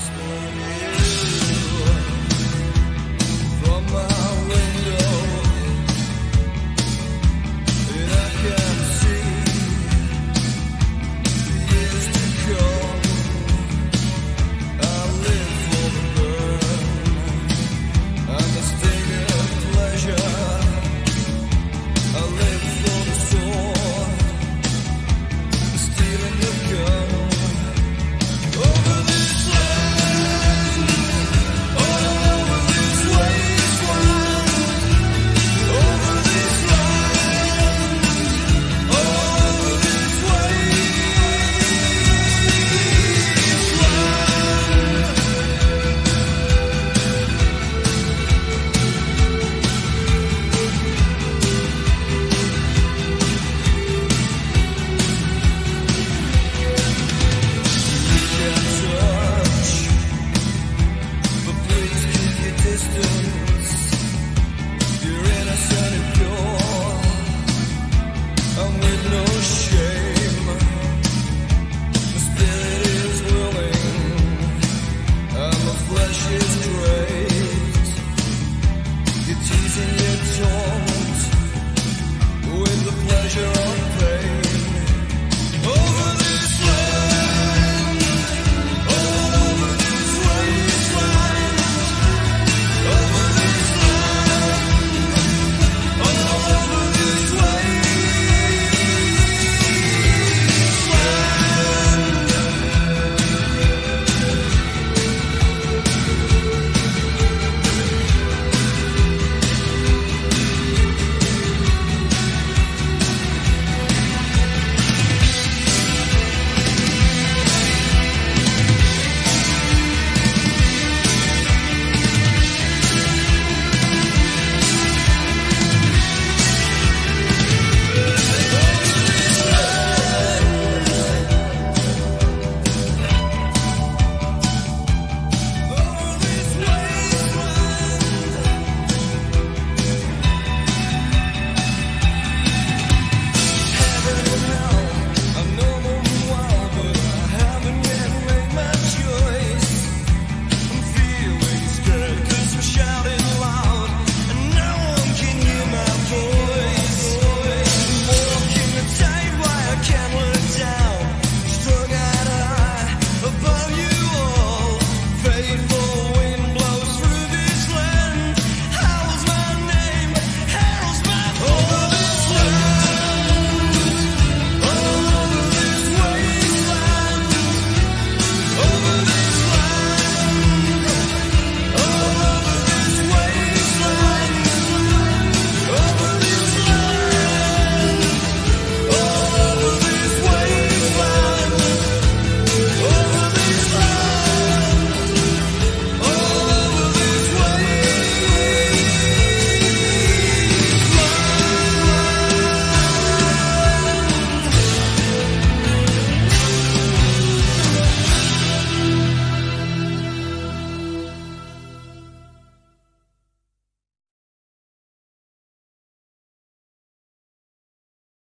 Christmas.